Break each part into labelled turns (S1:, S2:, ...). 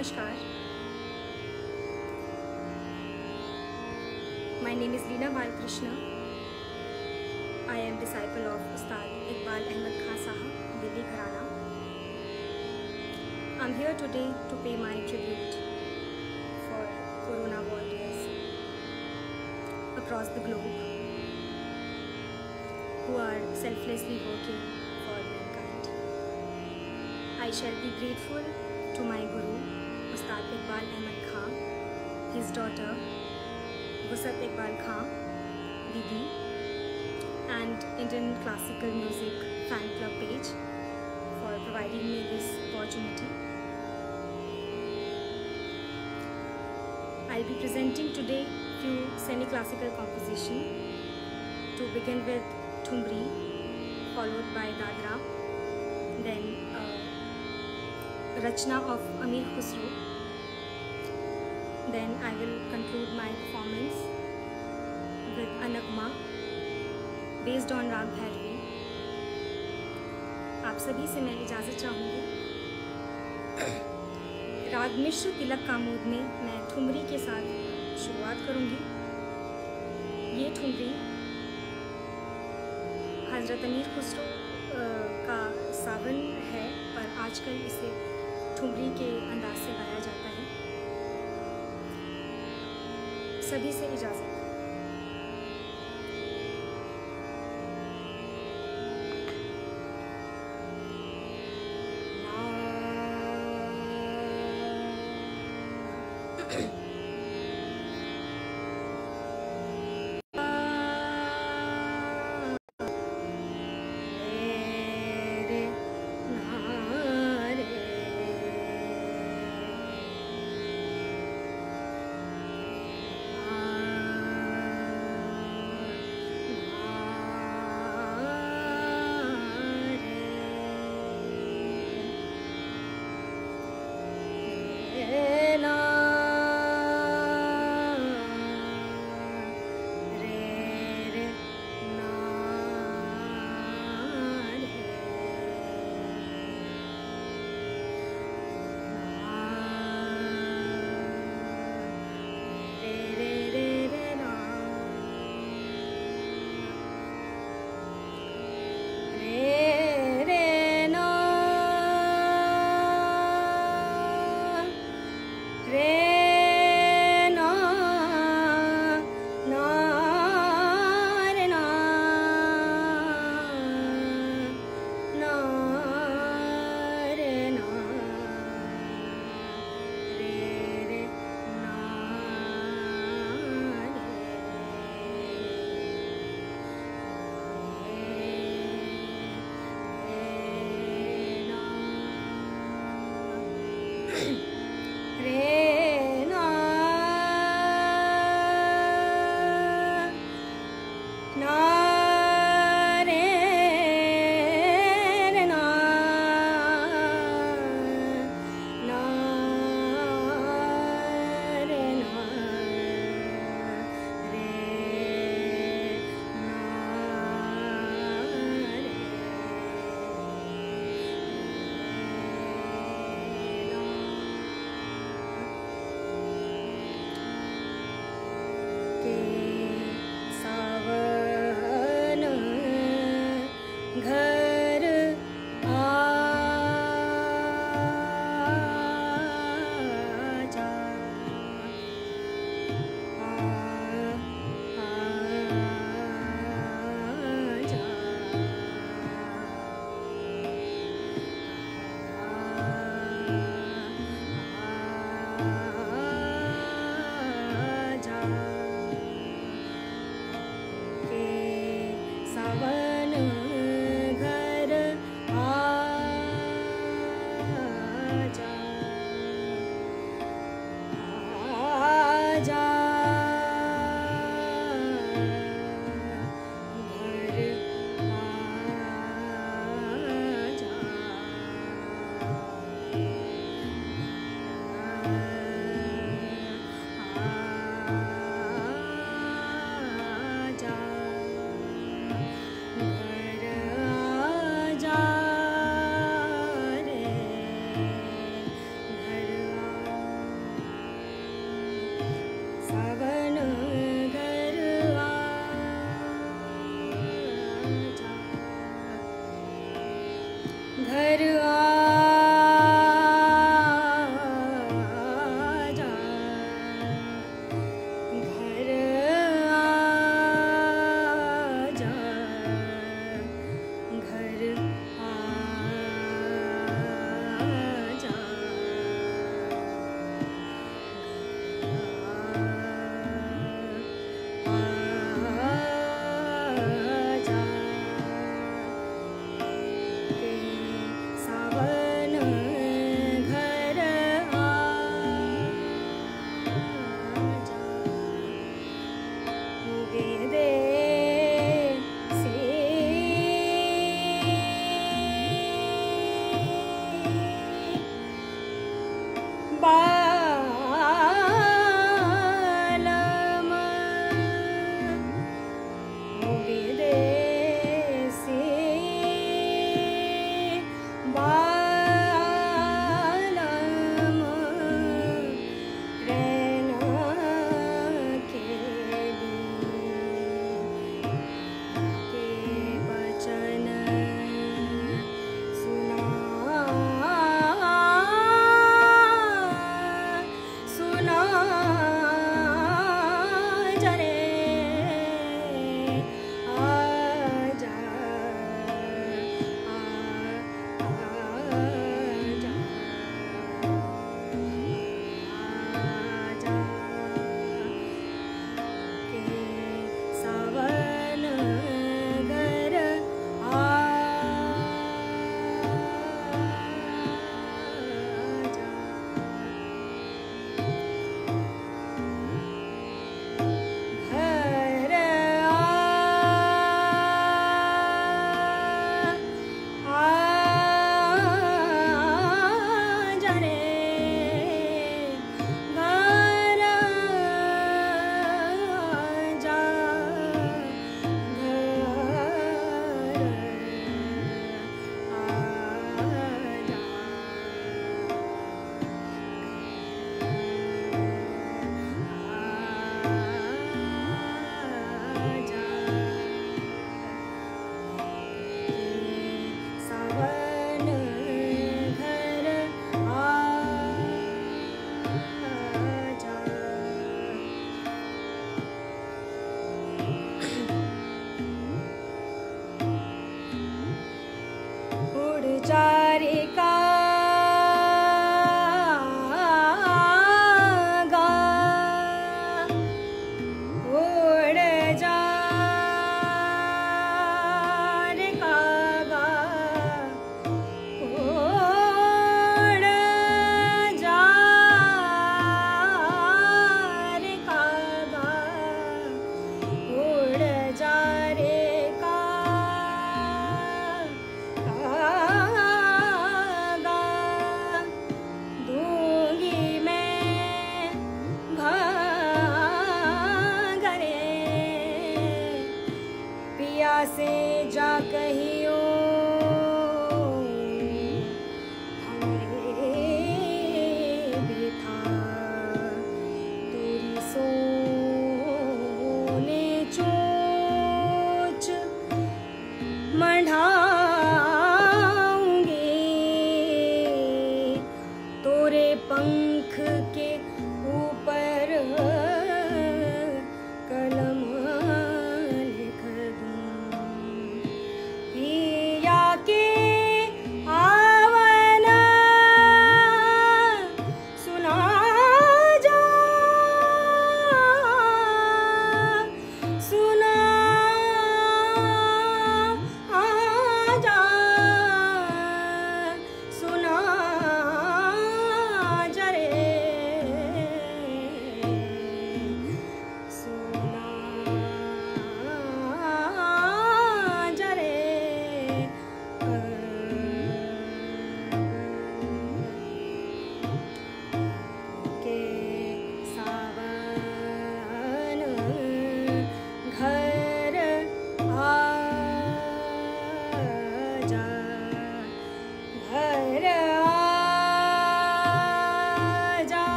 S1: Namaskar. My name is Leena Balakrishna. I am disciple of Ustad Iqbal Ahmed Khan Sahab, Delhi Gharana. I'm here today to pay my tribute for Corona warriors across the globe who are selflessly working for mankind. I shall be grateful to my Guru, Ustad Iqbal Ahmed Khan, his daughter, Wusat Iqbal Khan, Didi, and Indian Classical Music Fan Club page for providing me this opportunity. I'll be presenting today few semi-classical composition. To begin with Thumri, followed by Dadra, then uh, Rachna of Amir Khusro. Then I will conclude my performance with Anagma, based on Rag Bhairavi. आप सभी से मैं इजाज़त चाहूँगी। राग मिश्र तिलक कामोद में मैं ठुमरी के साथ शुरुआत करूँगी। ये ठुमरी हज़रत अमीर खुसरो का सावन है, पर आजकल इसे ठुमरी के अंदाज से गाया जाता है। सभी से इजाज़त।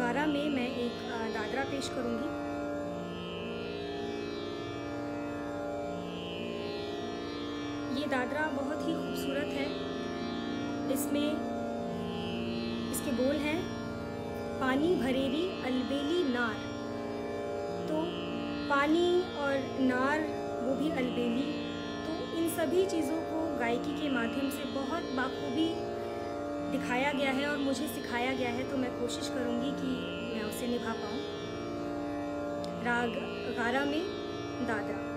S1: आरा में मैं एक दादरा पेश करूँगी। ये दादरा बहुत ही खूबसूरत है। इसमें, इसके बोल हैं, पानी भरेरी अलबेली नार। तो पानी और नार, वो भी अलबेली। तो इन सभी चीज़ों को गायकी के माध्यम से बहुत बाखूबी दिखाया गया है और मुझे सिखाया गया है तो मैं कोशिश करूँगी कि मैं उसे निभा पाऊँ। राग, गारा में दादरा।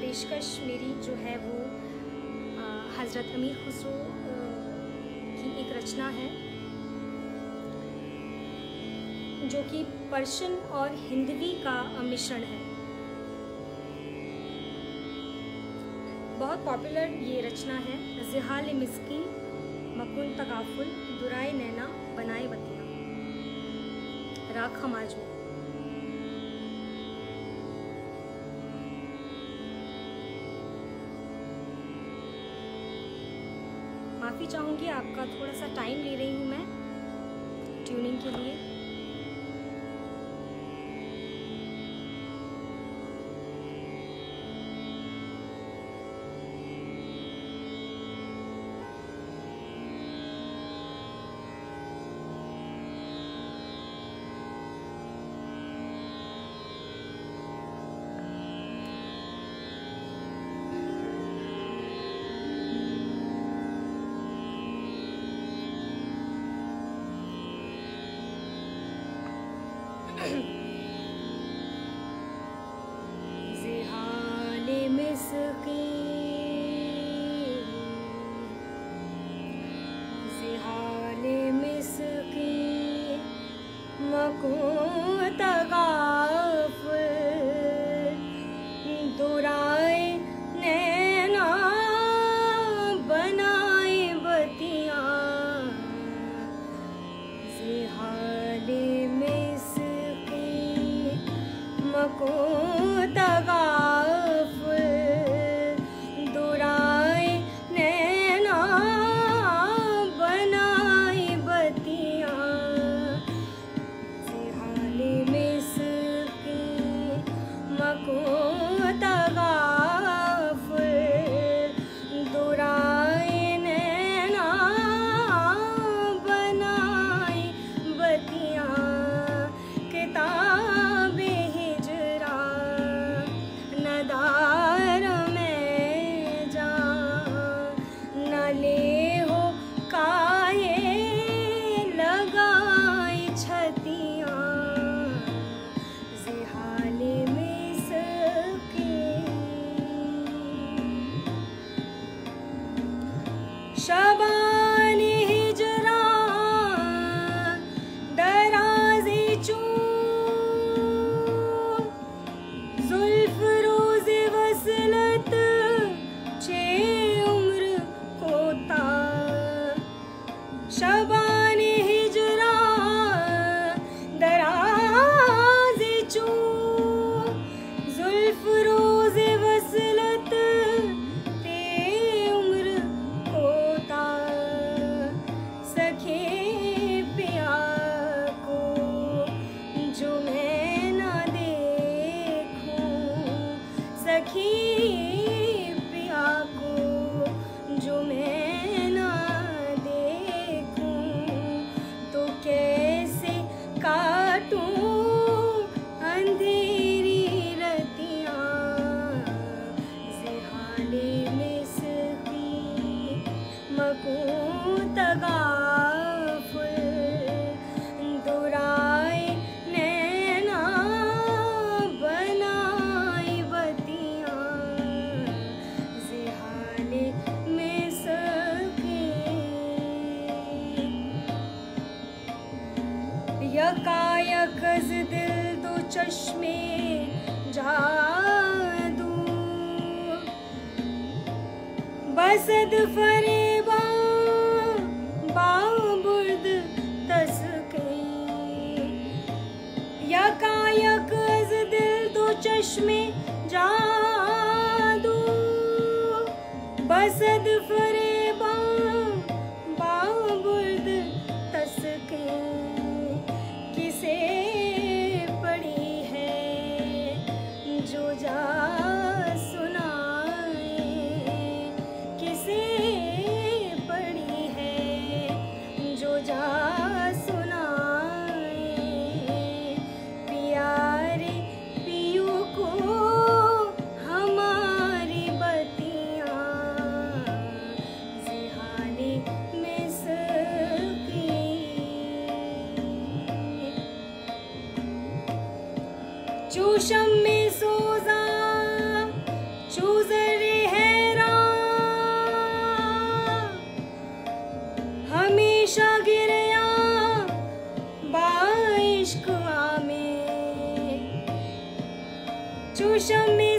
S1: पेशकश मेरी जो है वो हज़रत अमीर खुसरो की एक रचना है, जो कि पर्शियन और हिंदवी का मिश्रण है। बहुत पॉपुलर ये रचना है, जिहाल मिसकी मकुन तकाफुल दुराए नैना, बनाए बतिया राख हमाजू माफ़ी चाहूँगी, आपका थोड़ा सा टाइम ले रही हूँ मैं ट्यूनिंग के लिए। असद फरेबा बाओ बुर्द यकायक अज दिल दो चश्मे जादू बसद चूजरे है राह हमेशा गिरया बाइश्क आमे चूशमे